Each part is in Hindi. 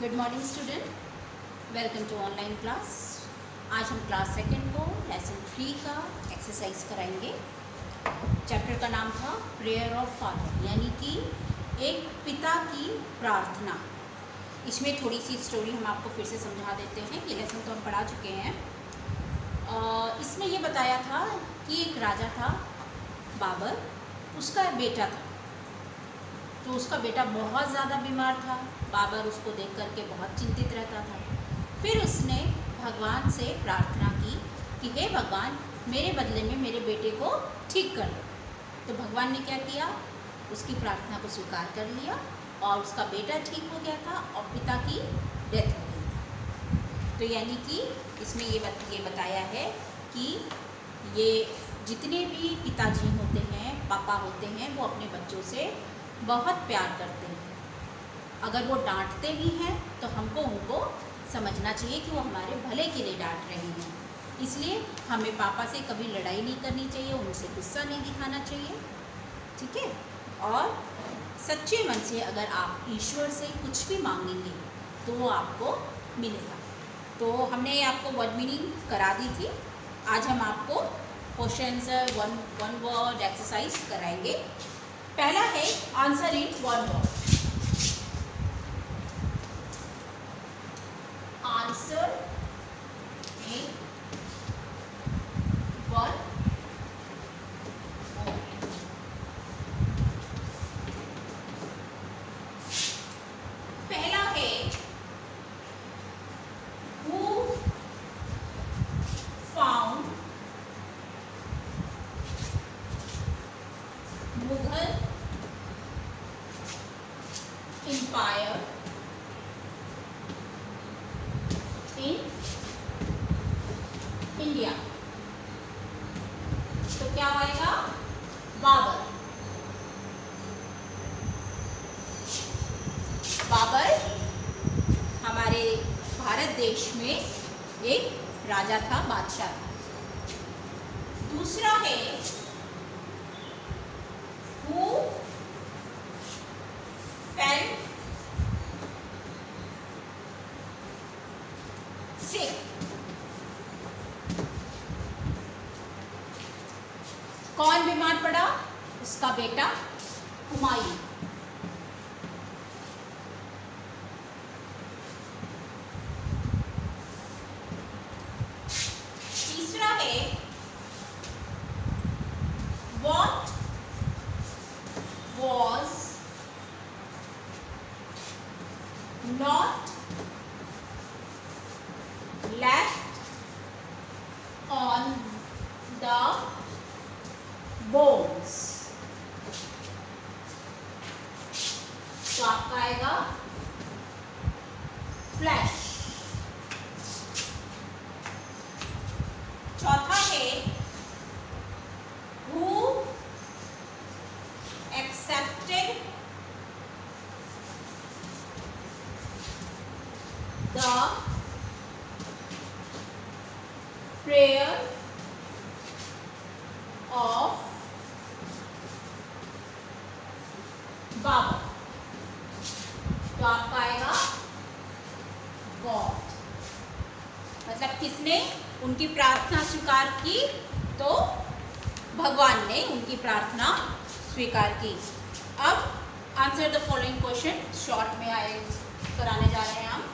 Good morning student welcome to online class आज हम क्लास सेकंड को लेसन थ्री का एक्सरसाइज कराएँगे। चैप्टर का नाम था प्रेयर ऑफ़ फादर यानी कि एक पिता की प्रार्थना। इसमें थोड़ी सी स्टोरी हम आपको फिर से समझा देते हैं, ये लेसन तो हम पढ़ा चुके हैं। इसमें ये बताया था कि एक राजा था, बाबर, उसका बेटा था। तो उसका बेटा बहुत ज़्यादा बीमार था। बाबर उसको देख करके बहुत चिंतित रहता था। फिर उसने भगवान से प्रार्थना की कि हे भगवान मेरे बदले में मेरे बेटे को ठीक कर दो तो भगवान ने क्या किया? उसकी प्रार्थना को स्वीकार कर लिया और उसका बेटा ठीक हो गया था और पिता की डेथ हो गई थी। तो यानी कि इसमें ये बत, ये बताया है कि ये जितने भी पिताजी होते हैं पापा होते हैं वो अपने बच्चों से बहुत प्यार करते हैं। अगर वो डांटते भी हैं तो हमको उनको समझना चाहिए कि वो हमारे भले के लिए डांट रहे हैं। इसलिए हमें पापा से कभी लड़ाई नहीं करनी चाहिए, उनसे गुस्सा नहीं दिखाना चाहिए, ठीक है? और सच्चे मन से अगर आप ईश्वर से कुछ भी मांगेंगे तो वो आपको मिलेगा। तो हमने आपको वर्ड मीनिंग करा दी थी। आज हम आपको question one one word exercise कराएँगे। पहला है answer in one word answer in one पहला है who found Mughal empire in India तो क्या आएगा बाबर बाबर हमारे भारत देश में एक राजा था बादशाह था दूसरा है who fell sick कौन बीमार पड़ा? उसका बेटा हुमायूं तीसरा है what was not left on the bones तो आएगा फ्लैश चौथा है who accepted the prayer of बाबा आपका आएगा गॉड मतलब किसने उनकी प्रार्थना स्वीकार की? तो भगवान ने उनकी प्रार्थना स्वीकार की। अब answer the following question short में आए, कराने जा रहे हैं हम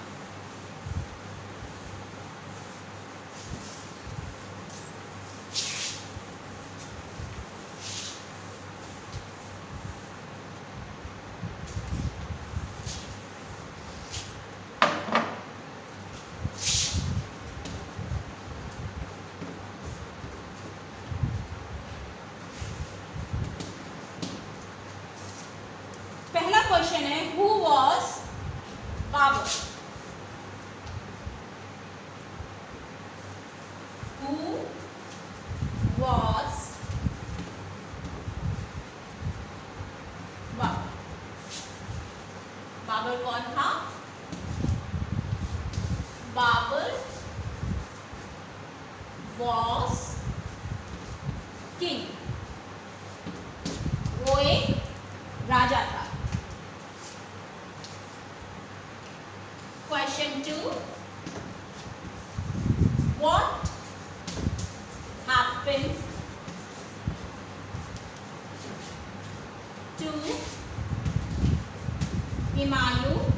पहला क्वेश्चन है who was Babur who was Babur Babur कौन था बाबर वॉज़ किंग वो एक राजा था question two what happened to Himayu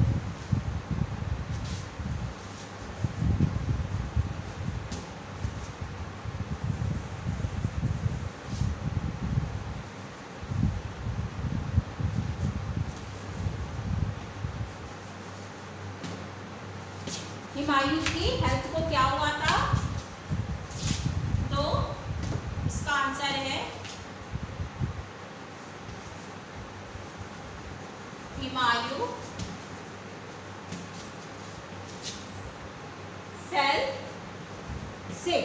Humayun की हेल्थ को क्या हुआ था तो इसका आंसर है हिमायू सेल से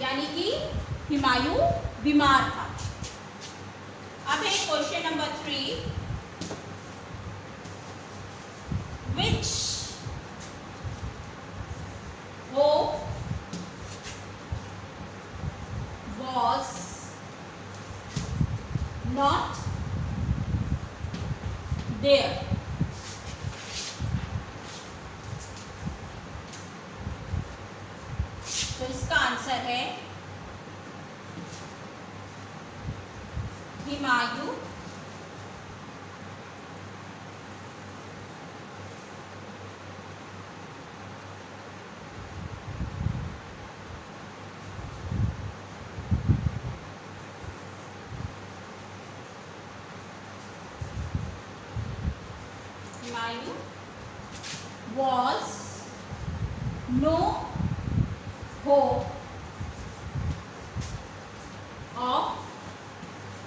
यानी कि हिमायू बीमार था। D.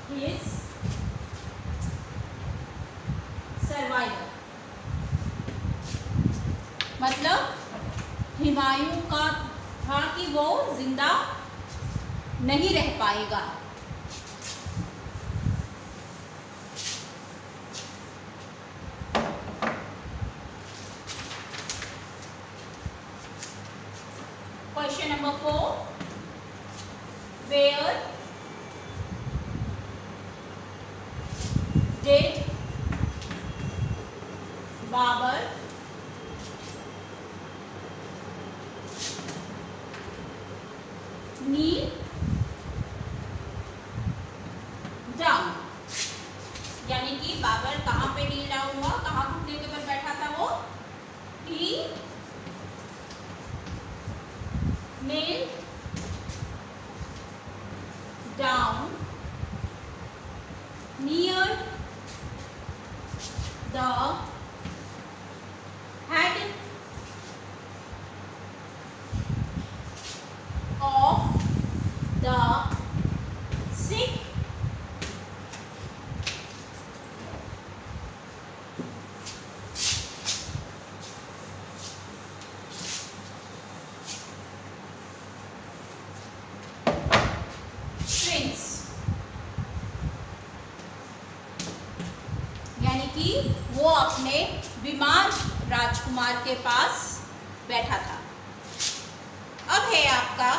his survival. मतलब हिमायू का था कि वो ज़िंदा नहीं रह पाएगा। क्वेश्चन नंबर फोर वेयर पास बैठा था। अब है आपका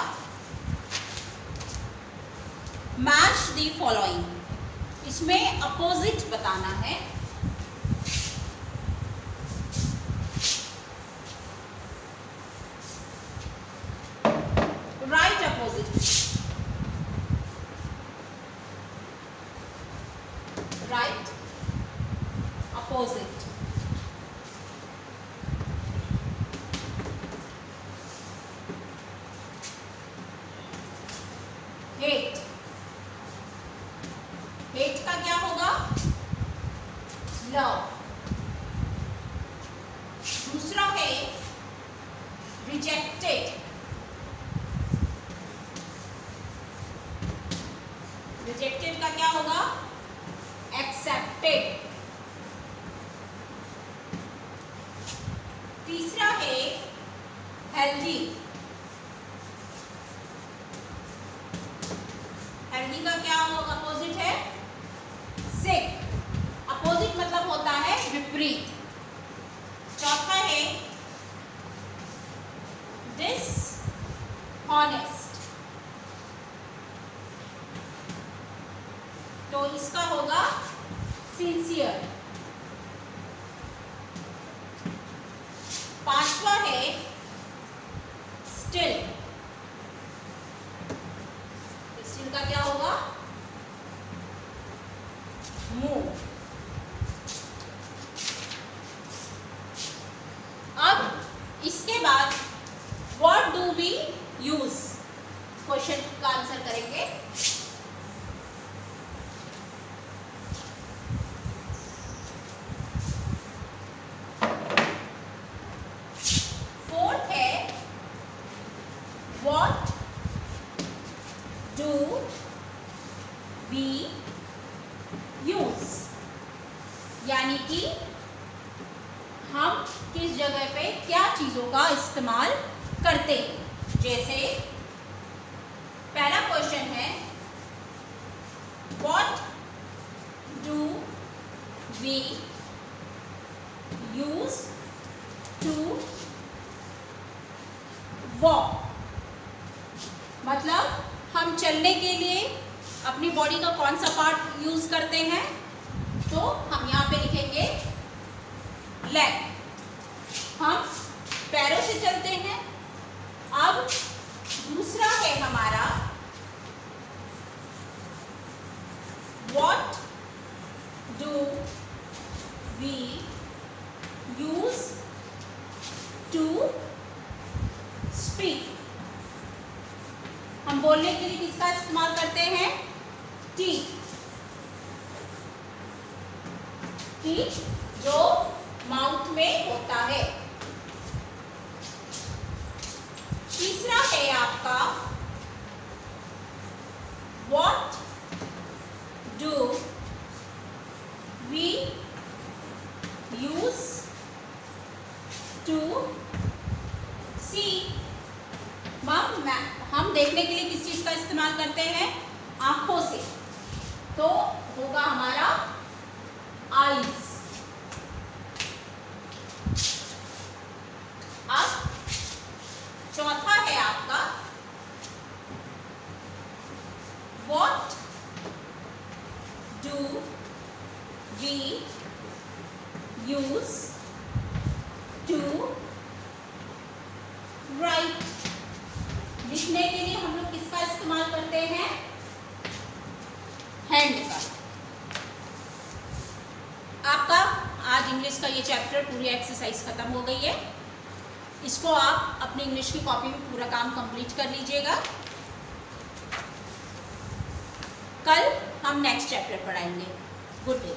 मैच दी फॉलोइंग इसमें अपोजिट बताना है। Write opposite write opposite hate hate का क्या होगा love दूसरा है rejected rejected का क्या होगा? एक्सेप्टेड तीसरा है healthy. हेल्दी का क्या अपोजिट है? सिक अपोजिट मतलब होता है विपरीत. चौथा है डिस हॉनेस्ट अब, इसके बाद what do we use question का आंसर करेंगे. फोर्थ है वॉट डू यानी कि हम किस जगह पे क्या चीज़ों का इस्तेमाल करते जैसे, पहला क्वेश्चन है what do we use to walk मतलब हम चलने के लिए अपनी बॉडी का कौन सा पार्ट यूज़ करते हैं तो हम यहाँ पे लिखेंगे लेग हम पैरों से चलते हैं। अब दूसरा है हमारा what do we use to speak हम बोलने के लिए किसका इस्तेमाल करते हैं? टी। टी जो माउथ में होता है। तीसरा है आपका what do we use to see हम हम देखने के लिए किस चीज़ का इस्तेमाल करते हैं आँखों से तो होगा हमारा आईज अब चौथा है आपका what do we use to write लिखने के लिए हम लोग किसका इस्तेमाल करते हैं हैंड का आपका का ये चैप्टर पूरी एक्सरसाइज खत्म हो गई है। इसको आप अपने इंग्लिश की कॉपी में पूरा काम कंप्लीट कर लीजिएगा। कल हम नेक्स्ट चैप्टर पढ़ाएँगे। Good day